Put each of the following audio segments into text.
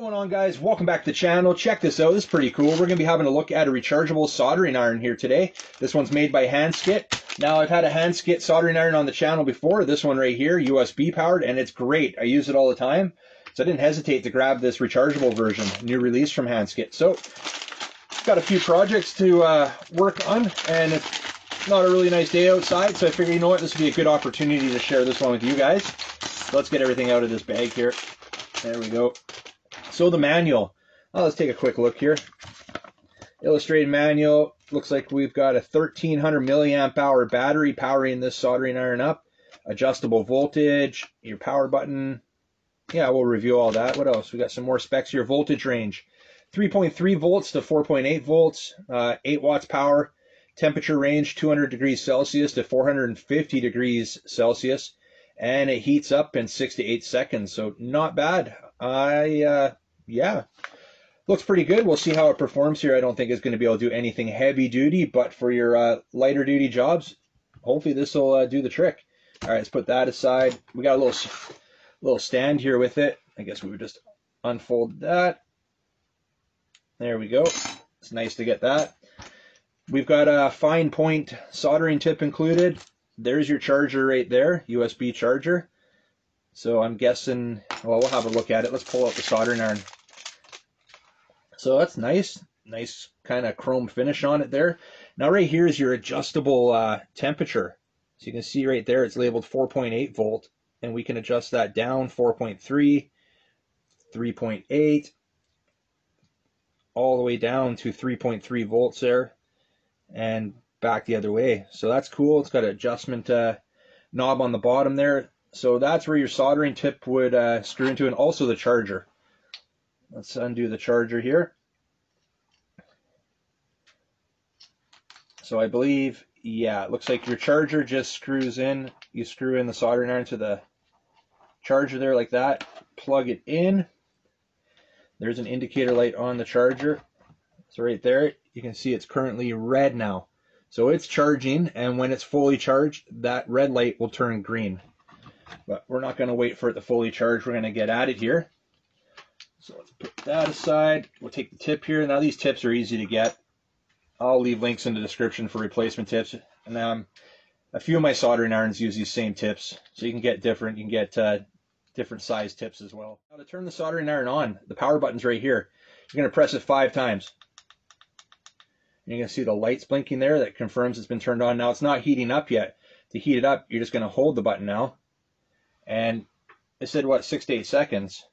going on guys? Welcome back to the channel. Check this out. This is pretty cool. We're going to be having a look at a rechargeable soldering iron here today. This one's made by Handskit. Now I've had a Handskit soldering iron on the channel before. This one right here, USB powered, and it's great. I use it all the time. So I didn't hesitate to grab this rechargeable version, new release from Handskit. So got a few projects to uh, work on and it's not a really nice day outside. So I figured, you know what, this would be a good opportunity to share this one with you guys. Let's get everything out of this bag here. There we go. So the manual. Oh, let's take a quick look here. Illustrated manual. Looks like we've got a 1300 milliamp hour battery powering this soldering iron up. Adjustable voltage, your power button. Yeah, we'll review all that. What else? We got some more specs here. Voltage range. 3.3 volts to 4.8 volts, uh, 8 watts power, temperature range 200 degrees Celsius to 450 degrees Celsius, and it heats up in 6 to 8 seconds. So not bad. I uh, yeah, looks pretty good. We'll see how it performs here. I don't think it's going to be able to do anything heavy duty, but for your uh, lighter duty jobs, hopefully this will uh, do the trick. All right, let's put that aside. We got a little little stand here with it. I guess we would just unfold that. There we go. It's nice to get that. We've got a fine point soldering tip included. There's your charger right there, USB charger. So I'm guessing, well, we'll have a look at it. Let's pull out the soldering iron. So that's nice. Nice kind of chrome finish on it there. Now right here is your adjustable uh, temperature. So you can see right there it's labeled 4.8 volt and we can adjust that down 4.3, 3.8, all the way down to 3.3 volts there and back the other way. So that's cool. It's got an adjustment uh, knob on the bottom there. So that's where your soldering tip would uh, screw into and also the charger. Let's undo the charger here. So I believe, yeah, it looks like your charger just screws in. You screw in the soldering iron to the charger there like that. Plug it in. There's an indicator light on the charger. So right there, you can see it's currently red now. So it's charging, and when it's fully charged, that red light will turn green. But we're not going to wait for it to fully charge. We're going to get at it here. So let's put that aside. We'll take the tip here. Now these tips are easy to get. I'll leave links in the description for replacement tips. And um, a few of my soldering irons use these same tips. So you can get different. You can get uh, different size tips as well. Now to turn the soldering iron on, the power button's right here. You're going to press it five times. And you're to see the lights blinking there that confirms it's been turned on. Now it's not heating up yet. To heat it up, you're just going to hold the button now and it said what six to eight seconds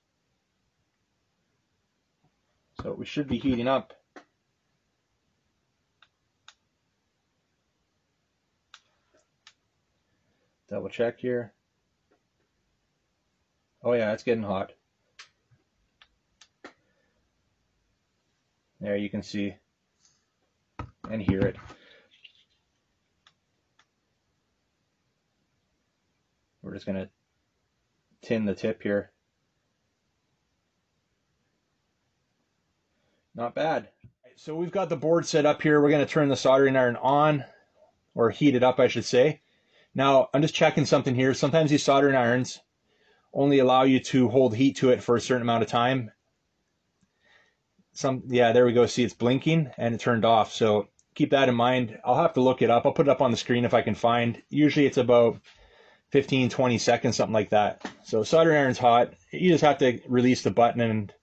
so we should be heating up. Double check here. Oh yeah it's getting hot. There you can see and hear it. We're just going to tin the tip here. Not bad. So we've got the board set up here. We're going to turn the soldering iron on, or heat it up, I should say. Now, I'm just checking something here. Sometimes these soldering irons only allow you to hold heat to it for a certain amount of time. Some, yeah, there we go. See, it's blinking and it turned off. So keep that in mind. I'll have to look it up. I'll put it up on the screen if I can find. Usually it's about 15, 20 seconds, something like that. So soldering iron's hot. You just have to release the button and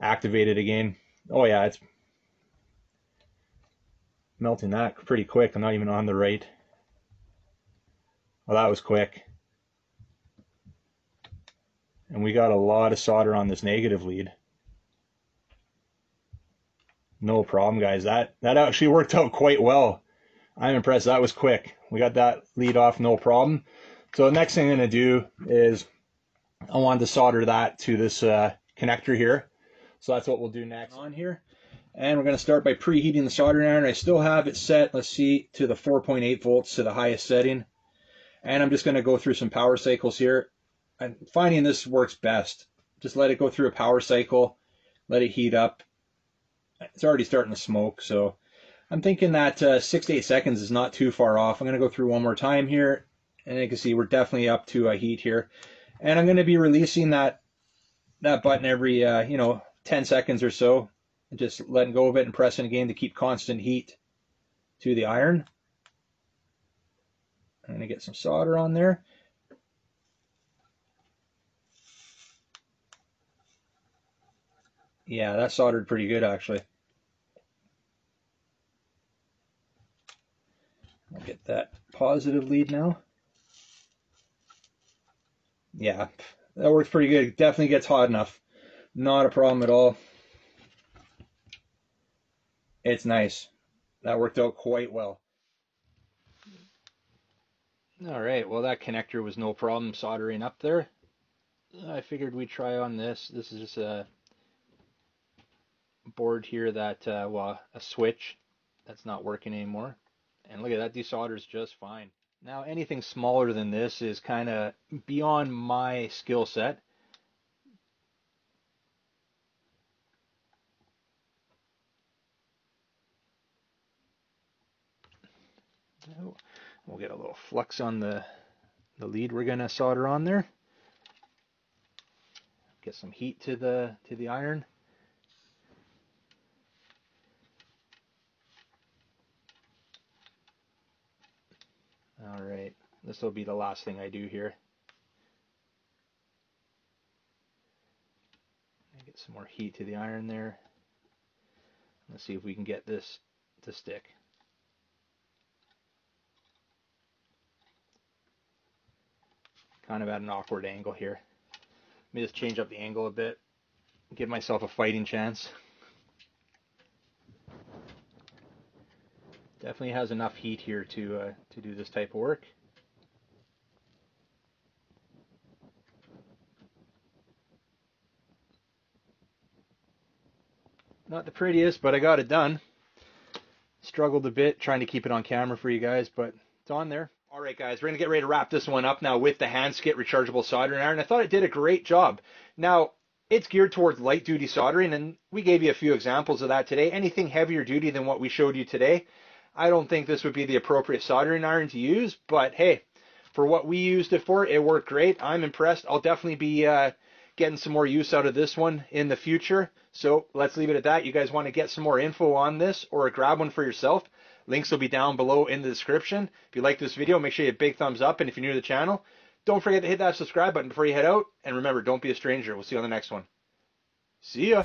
activate it again. Oh yeah, it's melting that pretty quick. I'm not even on the right. Well, that was quick. And we got a lot of solder on this negative lead. No problem, guys. That that actually worked out quite well. I'm impressed. That was quick. We got that lead off, no problem. So the next thing I'm going to do is I wanted to solder that to this uh, connector here. So that's what we'll do next on here. And we're going to start by preheating the soldering iron. I still have it set, let's see, to the 4.8 volts to the highest setting. And I'm just going to go through some power cycles here. I'm finding this works best. Just let it go through a power cycle, let it heat up. It's already starting to smoke, so I'm thinking that uh, six to eight seconds is not too far off. I'm going to go through one more time here and you can see we're definitely up to a heat here. And I'm going to be releasing that that button every, uh, you know, 10 seconds or so. Just letting go of it and pressing again to keep constant heat to the iron. I'm going to get some solder on there. Yeah, that soldered pretty good actually. I'll get that positive lead now. Yeah, that works pretty good. Definitely gets hot enough. Not a problem at all. It's nice. That worked out quite well. All right, well that connector was no problem soldering up there. I figured we'd try on this. This is just a board here that, uh, well, a switch that's not working anymore. And look at that, desolders just fine. Now anything smaller than this is kind of beyond my skill set. We'll get a little flux on the, the lead we're going to solder on there. Get some heat to the to the iron. All right, this will be the last thing I do here. Get some more heat to the iron there. Let's see if we can get this to stick. Kind of at an awkward angle here. Let me just change up the angle a bit. Give myself a fighting chance. Definitely has enough heat here to, uh, to do this type of work. Not the prettiest, but I got it done. Struggled a bit trying to keep it on camera for you guys, but it's on there. Right, guys, we're going to get ready to wrap this one up now with the Handskit rechargeable soldering iron. I thought it did a great job. Now, it's geared towards light duty soldering, and we gave you a few examples of that today. Anything heavier duty than what we showed you today, I don't think this would be the appropriate soldering iron to use, but hey, for what we used it for, it worked great. I'm impressed. I'll definitely be uh, getting some more use out of this one in the future. So let's leave it at that. You guys want to get some more info on this or grab one for yourself, links will be down below in the description. If you like this video, make sure you hit big thumbs up. And if you're new to the channel, don't forget to hit that subscribe button before you head out. And remember, don't be a stranger. We'll see you on the next one. See ya.